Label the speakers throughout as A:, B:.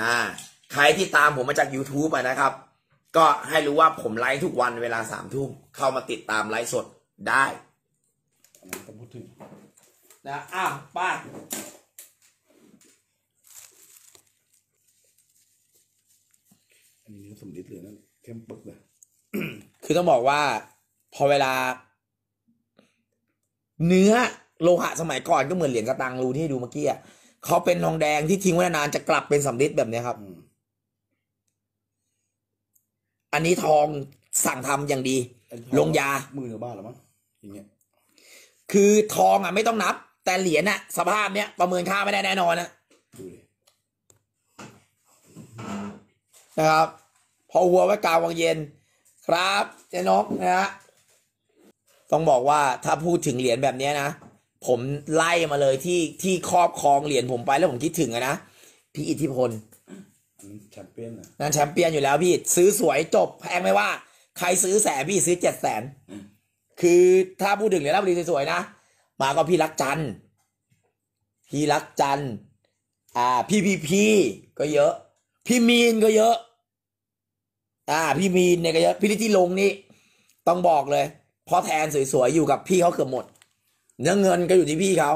A: อ่าใครที่ตามผมมาจาก YouTube อะนะครับ ก็ให้รู้ว่าผมไลฟ์ทุกวันเวลาสามทุ่มเข้ามาติดตามไลฟ์สดได้
B: อันนั้นต้องพูดถึง
A: นะอ้าวป้า
B: อันนี้เนื้อสำลิดเลยนั่นเข้มปึ๊กเลย
A: คือต้องบอกว่า พอเวลา เนื้อโลหะสมัยก่อนก็เหมือนเหรียญสตางค์รูที่ให้ดูเมื่อกี้อะ เขาเป็นทองแดงที่ทิ้งไว้นานๆจะกลับเป็นสำริดแบบเนี้ยครับ
B: อืม
A: อันนี้ทองสั่งทำอย่างดี
B: ไอ้ทอ
A: ลงยา
B: มือชาวบ้านเหรอมั้งอย่างเงี้ย
A: คือทองอะไม่ต้องนับ แต่เหรียญอะสภาพเนี้ยประเมินค่าไม่ได้แน่นอนนะ
B: ดูดิ
A: นะครับ พอหัวไว้กลางวังเย็น ครับเจ๊นกนะฮะต้องบอกว่าถ้าพูดถึงเหรียญแบบเนี้ยนะ ผมไล่มาเลยที่ที่ครอบครองเหรียญผมไปแล้วผมคิดถึงอะนะพี่อิทธิพล
B: อันนี้แชมเปี้ยนนะ
A: นั่นแชมเปี้ยนอยู่แล้วพี่ซื้อสวยจบแพงไม่ว่า ใครซื้อแสนพี่ซื้อเจ็ดแสนคือถ้าพูดถึงเหรียญรับรีสวยๆนะมาก็พี่รักจันทร์พี่รักจันทร์อ่าพี่พีพีก็เยอะ พี่มีนก็เยอะ อ่า พี่มีนเนี่ยก็เยอะพี่ลิทธิลงนี่ต้องบอกเลยเพ่อแทนสวยๆอยู่กับพี่เขาเกือบหมด เนื้อเงินก็อยู่ที่พี่เขา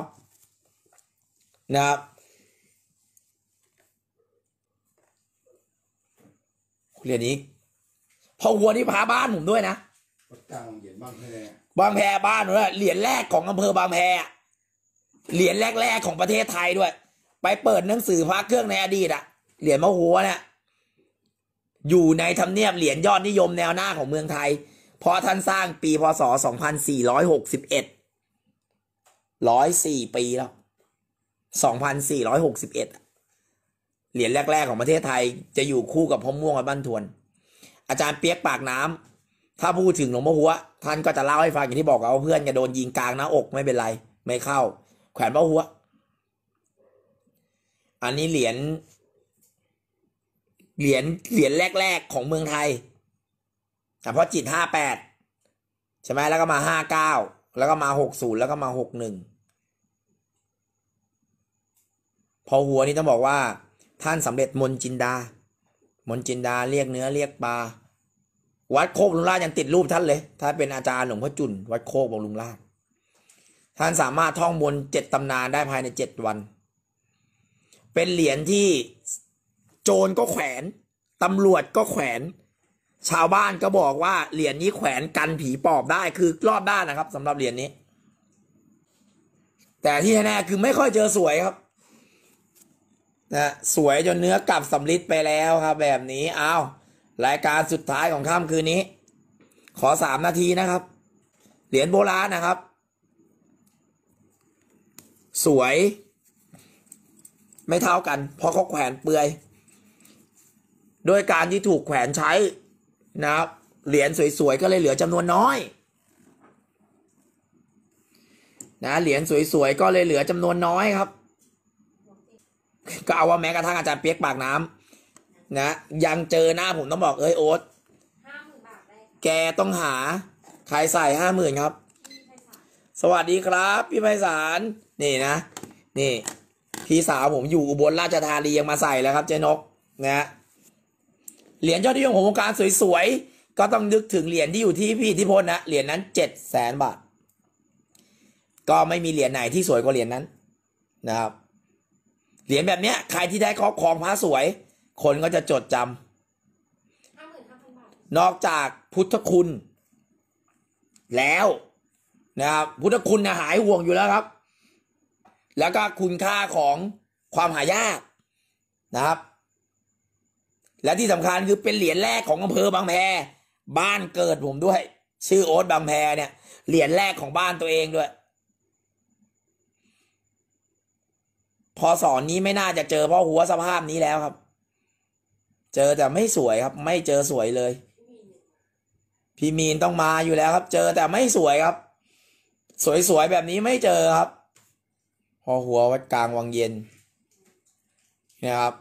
A: นะครับเหรียญนี้พอวัวนี่พาบ้านผมด้วยนะ
B: วัดกลางเหรียญบ้างแค่
A: บางแพบ้านด้วยเหรียญแรกของอำเภอบางแพเหรียญแรกๆของประเทศไทยด้วย ไปเปิดหนังสือพระเครื่องในอดีตอะเหรียญมะหัวเนี่ยอยู่ในทำเนียบเหรียญยอดนิยมแนวหน้าของเมืองไทย เพราะท่านสร้างปีพศ 2461 104ปีแล้ว2461เอ็ดเหรียญแรก ๆ ของประเทศไทยจะอยู่คู่กับพ่อม่วงกับบ้านทวน อาจารย์เปียกปากน้ำถ้าพูดถึงหลวงพ่อหัว ท่านก็จะเล่าให้ฟังอย่างที่บอกเอาเพื่อนจะโดนยิงกลางหน้าอกไม่เป็นไร ไม่เข้า แขวนพ่อหัว อันนี้เหรียญเหรียญเหรียญแรก ๆ ของเมืองไทยเฉพาะจิตห้าแปดใช่ไหมแล้วก็มาห้าเก้าแล้วก็มาหกศูนย์แล้วก็มาหกหนึ่ง พอหัวนี่ต้องบอกว่า ท่านสำเร็จมนจินดา มนจินดาเรียกเนื้อเรียกปลาวัดโคกบำรุงราชยังติดรูปท่านเลย ถ้าเป็นอาจารย์หลวงพ่อจุนวัดโคกบำรุงราชท่านสามารถท่องมนเจ็ดตำนานได้ภายในเจ็ดวัน เป็นเหรียญที่โจรก็แขวน ตำรวจก็แขวน ชาวบ้านก็บอกว่าเหรียญนี้แขวนกันผีปอบได้คือรอบด้านนะครับสำหรับเหรียญนี้ แต่ที่แน่ๆคือไม่ค่อยเจอสวยครับ นะสวยจนเนื้อกลับสำลิดไปแล้วครับ แบบนี้เอารายการสุดท้ายของค่ำคืนนี้ ขอสามนาทีนะครับ เหรียญโบราณนะครับ สวย ไม่เท่ากัน เพราะเขาแขวนเปลือยโดยการที่ถูกแขวนใช้นะครับ เหรียญสวยๆ ก็เลยเหลือจำนวนน้อยนะเหรียญสวยๆ ก็เลยเหลือจำนวนน้อยครับ ก็เอาว่าแม้กระทั่งอาจารย์เปียกปากน้ำนะ ยังเจอหน้าผมต้องบอกเอ้ยโอ๊ต
C: ห้าหมื่นบาทได้ค่ะ
A: แกต้องหาใครใส่ห้าหมื่นครับ
C: พี่ไพศาล
A: สวัสดีครับ พี่ไพศาลนี่นะ นี่พี่สาวผมอยู่อุบลราชธานียังมาใส่แล้วครับเจ๊นกนะเหรียญยอดนิยมของวงการสวยๆ ก็ต้องนึกถึงเหรียญที่อยู่ที่พี่อิทธิพลนะเหรียญนั้นเจ็ดแสนบาท ก็ไม่มีเหรียญไหนที่สวยกว่าเหรียญนั้นนะครับ เหรียญแบบเนี้ยใครที่ได้ครอบครองพระสวย คนก็จะจดจำ
C: ห้าหมื่นห้าพันบาท
A: นอกจากพุทธคุณ แล้วนะครับพุทธคุณนะหายห่วงอยู่แล้วครับ แล้วก็คุณค่าของความหายากนะครับ และที่สำคัญคือเป็นเหรียญแรกของอำเภอบางแพบ้านเกิดผมด้วย ชื่อโอ๊ตบางแพเนี่ยเหรียญแรกของบ้านตัวเองด้วย พอสอนนี้ไม่น่าจะเจอเพ่อหัวสภาพนี้แล้วครับ เจอแต่ไม่สวยครับ ไม่เจอสวยเลย พี่มีนต้องมาอยู่แล้วครับ เจอแต่ไม่สวยครับ สวยๆแบบนี้ไม่เจอครับ พอหัววัดกลางวังเย็นนะครับ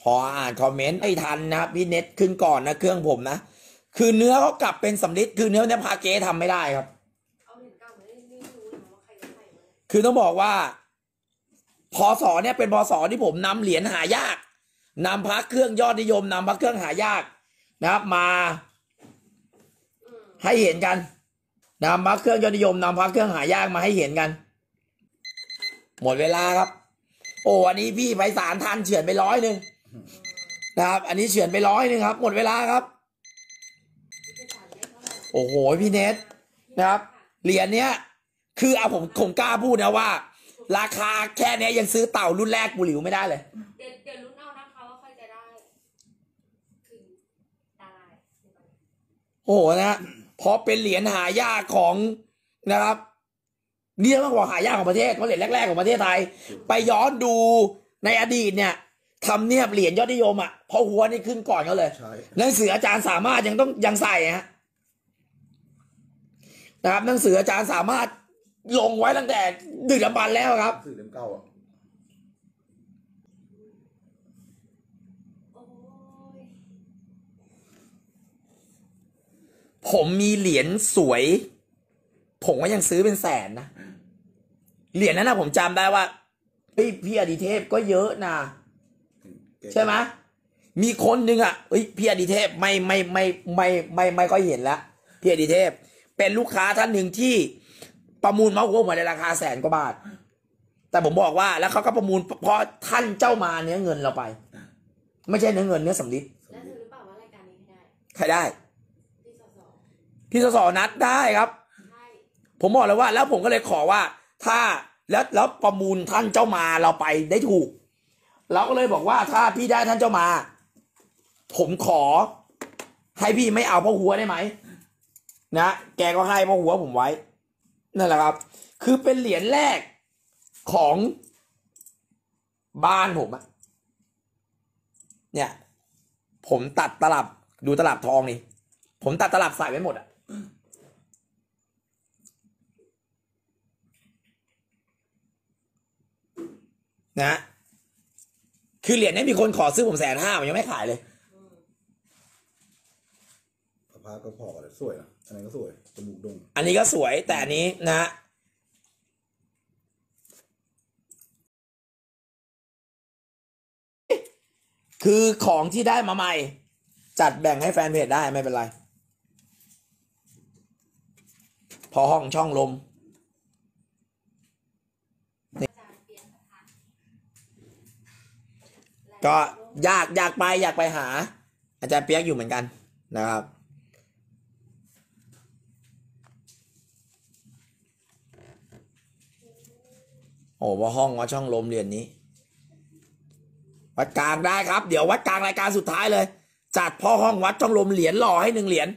A: พออ่านคอมเมนต์ไม่ทันนะครับพี่เน็ตขึ้นก่อนนะเครื่องผมนะคือเนื้อเขากลับเป็นสำลิดคือเนื้อเนี่ยพาเก๊ทำไม่ได้ครับ
C: คื
A: อต้องบอกว่า พศเนี่ยเป็นพศที่ผมนำเหรียญหายากนำพระเครื่องยอดนิยมนำพระเครื่องหายากนะครับ มาให้เห็นกันนำพระเครื่องยอดนิยมนำพระเครื่องหายากมาให้เห็นกัน หมดเวลาครับ โอ้อันนี้พี่ไพศาลทันเฉือนไปร้อยหนึ่งนะครับ อันนี้เฉือนไปร้อยหนึ่งครับ หมดเวลาครับ โอ้โหพี่เนทนะครับเหรียญเนี้ย คือเอาผมผมกล้าพูดนะว่า ราคาแค่เนี้ยยังซื้อเต่ารุ่นแรกบุหลิวไม่ได้เลย
C: เดี๋ยวเดี๋ยวลุ้นเอานะคะว่าใครจะได้คือได้เดี๋ยวก่อน
A: โอ้โหนะฮะพอเป็นเหรียญหายากของนะครับเนี่ยต้องบอกหายากของประเทศเพราะเหรียญแรกๆของประเทศไทย ไปย้อนดูในอดีตเนี่ยทำเนียบเหรียญยอดนิยมอะเพราะหัวนี่ขึ้นก่อนเขาเลย
B: ใช่
A: หนังสืออาจารย์สามารถยังต้องยังใส่ฮะนะครับหนังสืออาจารย์สามารถ ลงไว้ตั้งแต่ดึกดำบรรพ์แล้วครับ
B: สื่อเล่มเก่าอะ
C: โอ้ย
A: ผมมีเหรียญสวย ผมก็ยังซื้อเป็นแสนนะ เหรียญนั้นนะผมจำได้ว่าเฮ้ยพี่อดิเทพก็เยอะนะ
B: แก
A: ใช่ไหมมีคนหนึ่งอะเอ้ยพี่อดิเทพไม่ไม่ไม่ไม่ไม่ไม่ค่อยเห็นละพี่อดิเทพ เป็นลูกค้าท่านหนึ่งที่ ประมูลมาหัวหมดในราคาแสนกว่าบาท แต่ผมบอกว่าแล้วเขาก็ประมูลเพราะท่านเจ้ามาเนื้อเงินเราไป ไม่ใช่เนื้อเงินเนื้อสำลิด
C: แล้วเธอรู้เปล่าว่ารายการนี้ไม่ได้
A: ใครได้
C: พี่สส
A: พี่สสนัดได้ครับ
C: ใช่
A: ผมบอกเลยว่า แล้วผมก็เลยขอว่า ถ้าแล้วแล้วประมูลท่านเจ้ามาเราไปได้ถูก เราก็เลยบอกว่าถ้าพี่ได้ท่านเจ้ามา ผมขอ ให้พี่ไม่เอาพ่อหัวได้ไหมนะแกก็ให้พ่อหัวผมไว้ นั่นแหละครับ คือเป็นเหรียญแรกของบ้านผมอะเนี่ย ผมตัดตลับดูตลับทองนี่ผมตัดตลับใส่ไว้หมดอะนะ คือเหรียญนี้มีคนขอซื้อผมแสนห้าผมยังไม่ขายเลย
B: พระพาก็พอกันเลยสวยนะอันนั้นก็สวยจมูกดง
A: อันนี้ก็สวยแต่อันนี้นะคือของที่ได้มาใหม่ จัดแบ่งให้แฟนเพจได้ไม่เป็นไร พอห้องช่องลม ก็อยากอยากไปอยากไปหา อาจารย์เปียกอยู่เหมือนกันนะครับ โอ้ว่าห้องว่าช่องลมเรียนนี้ วัดกลางได้ครับ เดี๋ยววัดกลางรายการสุดท้ายเลย จัดพ่อห้องวัดช่องลมเหรียญหล่อให้หนึ่งเหรียญ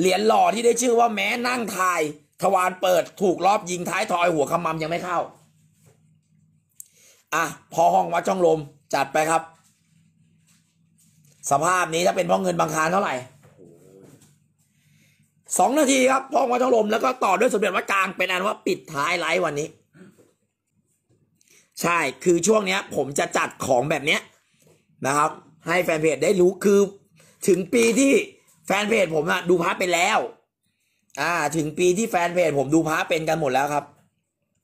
A: เหรียญหล่อที่ได้ชื่อว่าแม้นั่งทายทวารเปิดถูกรอบยิงท้ายทอยหัวขมำยังไม่เข้า อะพอห้องวัดช่องลมจัดไปครับ สภาพนี้ถ้าเป็นพ่อเงินบางคารเท่าไหร่สองนาทีครับพ่อวัดช่องลมแล้วก็ต่อด้วยสมเด็จวัดกลางเป็นอันว่าปิดท้ายไลฟ์วันนี้ ใช่คือช่วงเนี้ย ผมจะจัดของแบบเนี้ยนะครับ ให้แฟนเพจได้รู้คือ ถึงปีที่แฟนเพจผมอะดูพาร์ทไปแล้ว อ่า ถึงปีที่แฟนเพจผมดูพาร์ทเป็นกันหมดแล้วครับ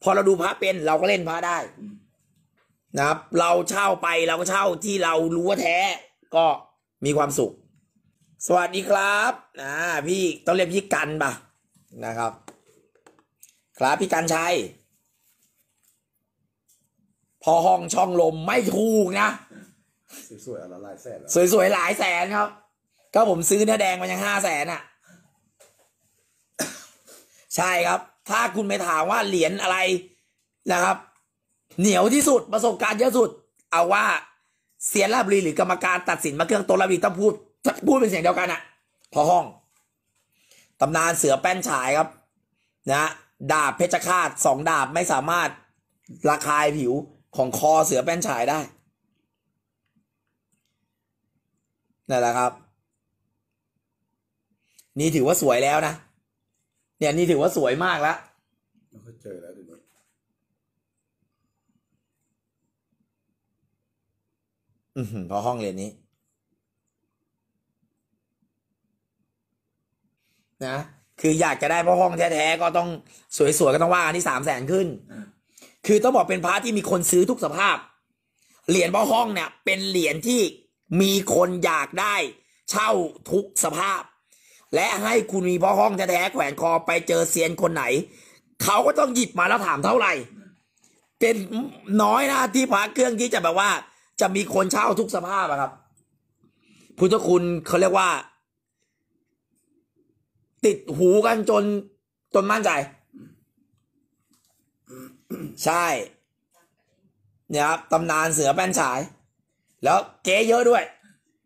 A: พอเราดูพาร์ทเป็นเราก็เล่นพาร์ทได้นะครับ เราเช่าไปเราก็เช่าที่เรารู้ว่าแท้ ก็มีความสุข สวัสดีครับอ่าพี่ต้องเรียกพี่กันปะนะครับ ครับพี่กันชัย พอห้องช่องลมไม่ถูกนะ
B: สวยๆอันละหลายแสนแล้ว
A: สวยๆหลายแสนครับ ก็ผมซื้อเนื้อแดงมายังห้าแสนอะ ใช่ครับ ถ้าคุณไปถามว่าเหรียญอะไรนะครับ เหนียวที่สุดประสบการณ์เยอะสุด เอาว่าเสียนลาบรีหรือกรรมการตัดสินมาเครื่องโตลาบรีต้องพูดพูดเป็นเสียงเดียวกันอะพอห้องตำนานเสือแป้นฉายครับ นะ ดาบเพชรฆาตสองดาบไม่สามารถระคายผิว ของคอเสือแป้นฉายได้นั่นแหละครับ นี่ถือว่าสวยแล้วนะเนี่ยนี่ถือว่าสวยมากแล้ว
B: ไม่ค่อยเจอแล้วเดี๋ยวนี้
A: อือหือพอห้องเรียนนี้ นะ คืออยากจะได้พ่อห้องแท้ๆก็ต้องสวยๆก็ต้องว่ากันที่สามแสนขึ้น คือต้องบอกเป็นพระที่มีคนซื้อทุกสภาพ เหรียญพ่อห้องเนี่ย เป็นเหรียญที่มีคนอยากได้ เช่าทุกสภาพ และให้คุณมีพ่อห้องแท้ๆแขวนคอไปเจอเซียนคนไหน เขาก็ต้องหยิบมาแล้วถามเท่าไหร่ เป็นน้อยนะที่พระเครื่องที่จะแบบว่า จะมีคนเช่าทุกสภาพอะครับพุทธคุณเขาเรียกว่า ติดหูกันจนจนมั่นใจ ใช่ เนี่ยครับตำนานเสือแป้นฉาย แล้วเก๋เยอะด้วย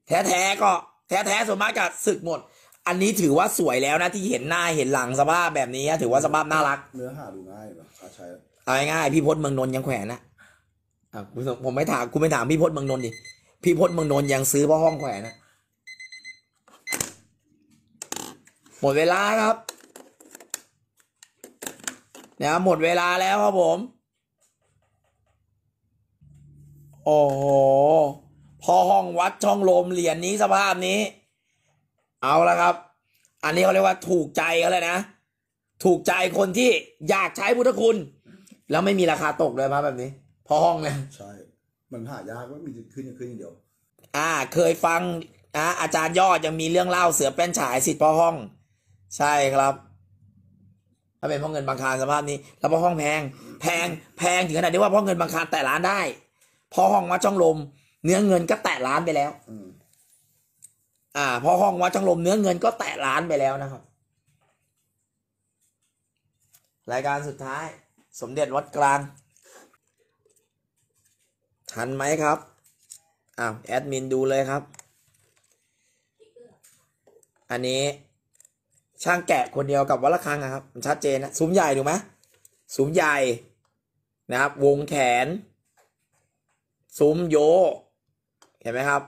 A: แท้ๆก็แท้ๆส่วนมากจะสึกหมด อันนี้ถือว่าสวยแล้วนะที่เห็นหน้าเห็นหลังสภาพแบบนี้ถือว่าสภาพน่ารัก
B: เนื้อหาดูง่ายเหรออาใช้
A: เอาง่ายๆพี่พศเมืองนนท์ยังแขวนนะอะคุณผมไม่ถามคุณไม่ถามพี่พศเมืองนนท์ดิพี่พศเมืองนนท์ยังซื้อเพราะห้องแขวนนะหมดเวลาครับ นะครับหมดเวลาแล้วครับผม โอ้โห พอห้องวัดช่องลมเหรียญนี้สภาพนี้ เอาละครับ อันนี้เขาเรียกว่าถูกใจเขาเลยนะ ถูกใจคนที่อยากใช้พุทธคุณ แล้วไม่มีราคาตกเลยมาแบบนี้ พอห้องเนี่ย
B: ใช่ มันหายากว่ามีขึ้นอย่างขึ้นอย่างเดียว
A: อ่า เคยฟังนะอาจารย์ยอดยังมีเรื่องเล่าเสือแป้นฉายสิทธิ์พ่อห้อง ใช่ครับถ้าเป็นพ่อเงินบางคารสภาพนี้แล้วพอห้องแพง แพงแพงถึงขนาดที่ว่าพ่อเงินบางคารแตะล้านได้ พอห้องวัดช่องลม เนื้อเงินก็แตะล้านไปแล้ว
B: อ่า
A: พอห้องวัดช่องลมเนื้อเงินก็แตะล้านไปแล้วนะครับ รายการสุดท้าย สมเด็จวัดกลางทันไหมครับอ้าวแอดมินดูเลยครับ อันนี้ ช่างแกะคนเดียวกับวัดละคังอะครับมันชัดเจนนะซุ้มใหญ่ถูกไหมซุ้มใหญ่นะครับ วงแขนซุ้มโย เห็นไหมครับ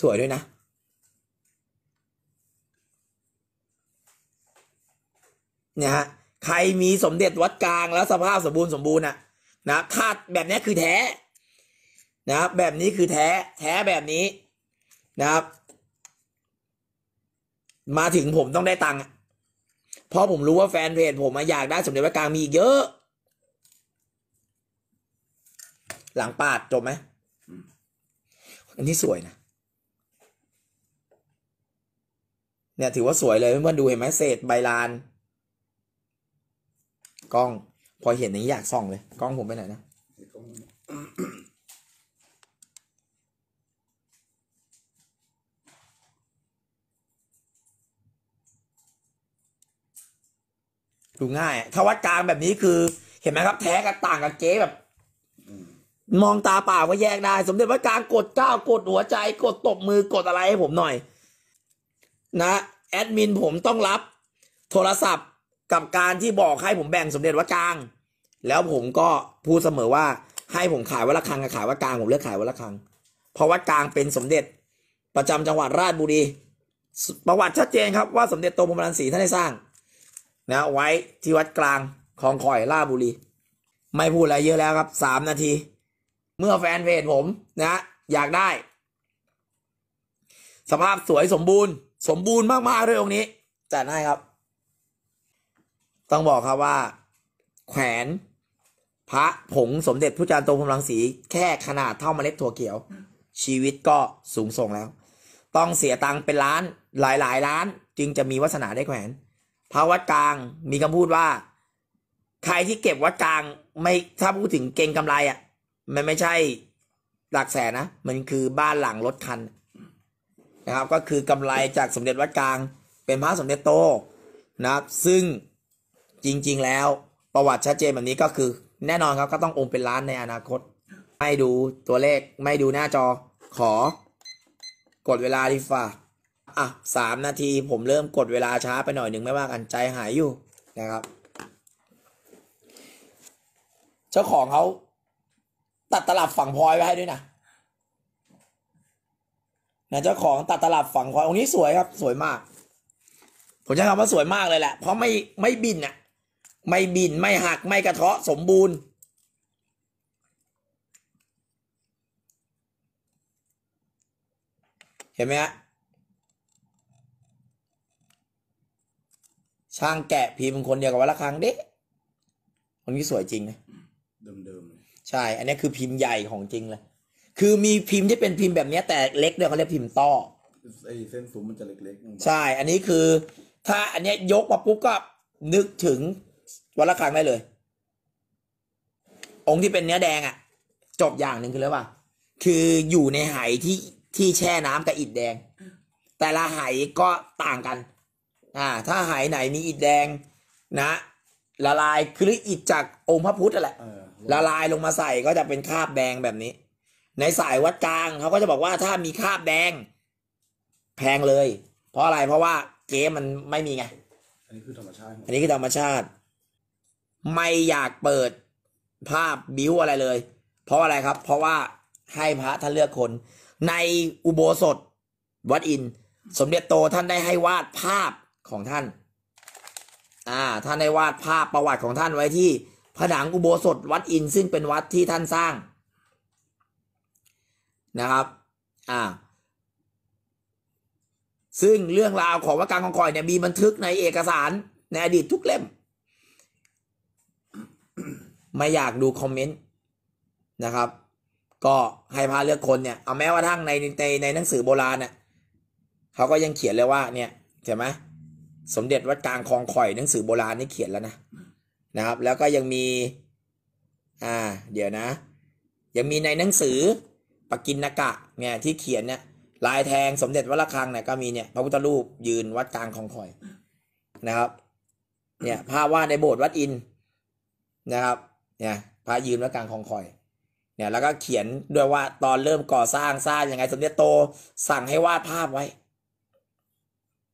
A: สวยด้วยนะ เนี่ยฮะ ใครมีสมเด็จวัดกลางแล้วสภาพสมบูรณ์สมบูรณ์อะนะคาดแบบนี้คือแท้ นะครับ แบบนี้คือแท้ แท้แบบนี้นะครับ มาถึงผมต้องได้ตังค์เพราะผมรู้ว่าแฟนเพจผมอะอยากได้สมเด็จวัดกลางมีเยอะ หลังปาดจบไหม อันนี้สวยนะ เนี่ยถือว่าสวยเลยเพื่อนๆดูเห็นไหมเศษใบลาน กล้อง พอเห็นอย่างนี้อยากส่องเลย กล้องผมไปไหนนะ
B: ไอ้กล้อง
A: ดูง่ายถ้าวัดกลางแบบนี้คือ เห็นไหมครับ แท้กับต่างกับเก๊แบบ
B: ม
A: องตาเปล่าก็แยกได้ สมเด็จวัดกลางกดก้าวกดหัวใจ กดตบมือกดอะไรให้ผมหน่อย นะแอดมินผมต้องรับโทรศัพท์กับการที่บอกให้ผมแบ่งสมเด็จวัดกลาง แล้วผมก็พูดเสมอว่าให้ผมขายวัดละคังกับขายวัดกลางผมเลือกขายวัดละคังเพราะวัดกลางเป็นสมเด็จประจำจังหวัดราชบุรีประวัติชัดเจนครับว่าสมเด็จโตพรมรังสีท่านได้สร้าง นะไว้ที่วัดกลางคลองข่อยราบุรี ไม่พูดอะไรเยอะแล้วครับสามนาที เมื่อแฟนเพจผมนะ อยากได้ สภาพสวยสมบูรณ์ สมบูรณ์มากๆเลยองค์นี้จัดให้ครับ ต้องบอกครับว่า แขวนพระผงสมเด็จพระจารย์โตพรหมรังสี แค่ขนาดเท่าเมล็ดถั่วเขียว ชีวิตก็สูงส่งแล้ว ต้องเสียตังค์เป็นล้านหลายหลายๆล้าน จึงจะมีวาสนาได้แขวน พระวัดกลางมีคำพูดว่า ใครที่เก็บวัดกลาง ไม่ถ้าพูดถึงเก่งกำไรอะ มันไม่ใช่หลักแสนนะมันคือบ้านหลังรถคันนะครับ ก็คือกำไรจากสมเด็จวัดกลาง เป็นพระสมเด็จโตนะครับ ซึ่งจริง ๆ แล้วประวัติชัดเจนแบบนี้ก็คือ แน่นอนครับก็ต้ององค์เป็นล้านในอนาคต ไม่ดูตัวเลขไม่ดูหน้าจอขอกดเวลาดีฟ่า อะสามนาทีผมเริ่มกดเวลาช้าไปหน่อยหนึ่งไม่ว่ากันใจหายอยู่นะครับ เจ้าของเขาตัดตลับฝั่งพลอยไว้ให้ด้วยนะนะเจ้าของตัดตลับฝั่งพลอยองค์นี้สวยครับ สวยมาก ผมใช้คำว่าสวยมากเลยแหละ เพราะไม่ไม่บินอะไม่บินไม่หักไม่กระเทาะสมบูรณ์เห็นไหมฮะ ช่างแกะพิมพ์คนเดียวกับวัดละครังเด็กองค์นี้สวยจริงนะ
B: เดิมๆเลย
A: ใช่ อันนี้คือพิมพ์ใหญ่ของจริงเลย คือมีพิมพ์ที่เป็นพิมพ์แบบเนี้ยแต่เล็กด้วยเขาเรียกพิมพ์ต้อ
B: ไอ้เส้นซุ้มมันจะเล็กๆ
A: ใช่ อันนี้คือ ถ้าอันเนี้ยยกมาปุ๊บก็นึกถึงวันละครั้งได้เลย องค์ที่เป็นเนื้อแดงอะ่ะ จบอย่างหนึ่งคือแล้วป่ะคืออยู่ในไหที่ที่แช่น้ำกับอิฐแดง แต่ละไหก็ต่างกัน อ่าถ้าไหไหนมีอิฐแดงนะ ละลายคืออิฐจากองค์พระพุทธนั่นแหละ
B: เออ
A: ละลายลงมาใส่ก็จะเป็นคราบแดงแบบนี้ ในสายวัดกลางเขาก็จะบอกว่าถ้ามีคราบแดง แพงเลย เพราะอะไรเพราะว่าเกมมันไม่มีไง
B: อันนี้คือธรรมชาติของ
A: อันนี้คือธรรมชาติ ไม่อยากเปิดภาพบิ้วอะไรเลย เพราะอะไรครับ เพราะว่าให้พระท่านเลือกคน ในอุโบสถวัดอินทร์สมเด็จโตท่านได้ให้วาดภาพ ของท่าน อ่า ท่านได้วาดภาพประวัติของท่านไว้ที่ผนังอุโบสถวัดอินซึ่งเป็นวัดที่ท่านสร้างนะครับ อ่า ซึ่งเรื่องราวของวัดกลางของคอยเนี่ยมีบันทึกในเอกสารในอดีตทุกเล่ม ไม่อยากดูคอมเมนต์นะครับ ก็ให้พาเลือกคนเนี่ย เอาแม้ว่าทั้งในในในหนังสือโบราณเนี่ยเขาก็ยังเขียนเลยว่าเนี่ยเห็นไหม สมเด็จวัดกลางคลองข่อยหนังสือโบราณนี่เขียนแล้วนะนะครับ แล้วก็ยังมี อ่า เดี๋ยวนะ ยังมีในหนังสือปกินนกะเนี่ยที่เขียนเนี่ยลายแทงสมเด็จวัดระฆังเนี่ยก็มีเนี่ยพระพุทธรูปยืนวัดกลางคลองคอยนะครับ เนี่ยภาพวาดในโบสถ์วัดอินนะครับ เนี่ยพระยืนวัดกลางคลองคอยเนี่ยแล้วก็เขียนด้วยว่าตอนเริ่มก่อสร้างสร้างยังไงสมเด็จโตสั่งให้วาดภาพไว้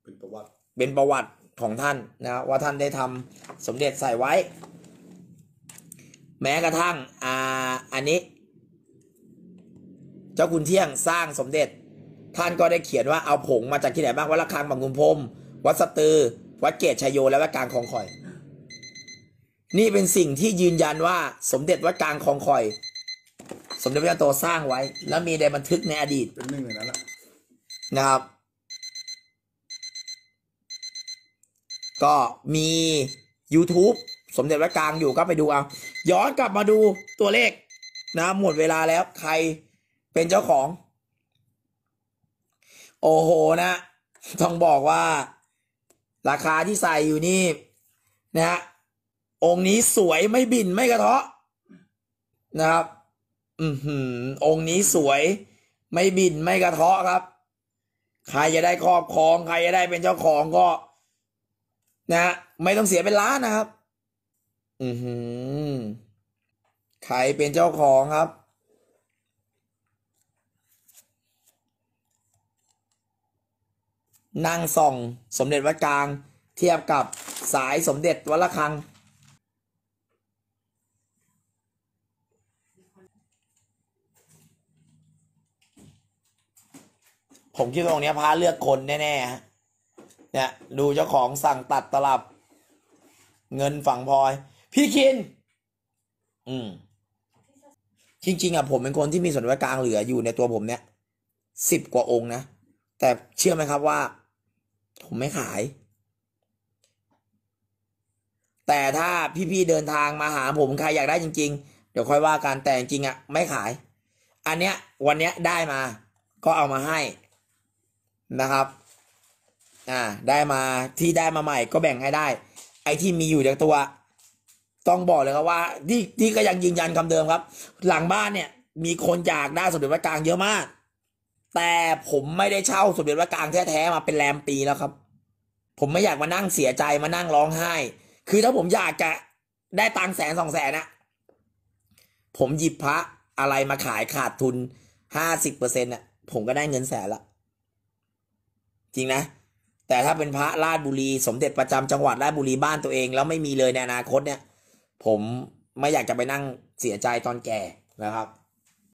B: เป็นประวัติ
A: เป็นประวัติของท่านนะว่าท่านได้ทำสมเด็จใส่ไว้ แม้กระทั่งอ่าอันนี้ เจ้าคุณเที่ยงสร้างสมเด็จ ท่านก็ได้เขียนว่าเอาผงมาจากที่ไหนบ้างวัดระฆังบางกุมพรมวัดสตือ วัดเกตชัยโยและวัดกลางคลองคอย นี่เป็นสิ่งที่ยืนยันว่าสมเด็จวัดกลางคลองคอย สมเด็จพระเจ้าโตสร้างไว้ แล้วมีในบันทึกในอดีต
B: เป็นหนึ่งในนั้นแหละ
A: นะครับ ก็มี YouTube สมเด็จวัดกลางอยู่ก็ไปดูเอาย้อนกลับมาดูตัวเลขนะหมดเวลาแล้วใครเป็นเจ้าของ โอ้โหนะ ต้องบอกว่า ราคาที่ใส่อยู่นี่นะฮะองค์นี้สวยไม่บินไม่กระเทาะนะครับ อือหือ องค์นี้สวย ไม่บินไม่กระเทาะครับ ใครจะได้ครอบครอง ใครจะได้เป็นเจ้าของก็ นะฮะไม่ต้องเสียเป็นล้านนะครับ อือหือใครเป็นเจ้าของครับนั่งส่องสมเด็จวัดกลาง เทียบกับสายสมเด็จวัดระฆัง ผมคิดว่าตรงนี้พาเลือกคนแน่ๆฮะ เนี่ยดูเจ้าของสั่งตัดตลับ เงินฝั่งพลอย พี่คิน อืม จริง ๆอะผมเป็นคนที่มีส่วนวัดกลางเหลืออยู่ในตัวผมเนี่ยสิบกว่าองค์นะ แต่เชื่อไหมครับว่า ผมไม่ขาย แต่ถ้าพี่ๆเดินทางมาหาผมใครอยากได้จริง ๆ เดี๋ยวค่อยว่ากันแต่จริงๆอะ ไม่ขาย อันเนี้ย วันเนี้ยได้มา ก็เอามาให้นะครับ อ่า ได้มาที่ได้มาใหม่ก็แบ่งให้ได้ ไอที่มีอยู่จากตัว ต้องบอกเลยครับว่าที่ที่ก็ยังยืนยันคำเดิมครับ หลังบ้านเนี่ย มีคนอยากได้สมเด็จวัดกลางเยอะมาก แต่ผมไม่ได้เช่าสมเด็จวัดกลางแท้ๆมาเป็นแรมปีแล้วครับ ผมไม่อยากมานั่งเสียใจมานั่งร้องไห้ คือถ้าผมอยากจะได้ตังแสนสองแสนนะผมหยิบพระอะไรมาขายขาดทุนห้าสิบเปอร์เซ็นต์น่ะ ผมก็ได้เงินแสนละ จริงนะ แต่ถ้าเป็นพระราชบุรี สมเด็จประจำจังหวัดราชบุรีบ้านตัวเอง แล้วไม่มีเลยในอนาคตเนี่ย ผมไม่อยากจะไปนั่งเสียใจตอนแก่นะครับ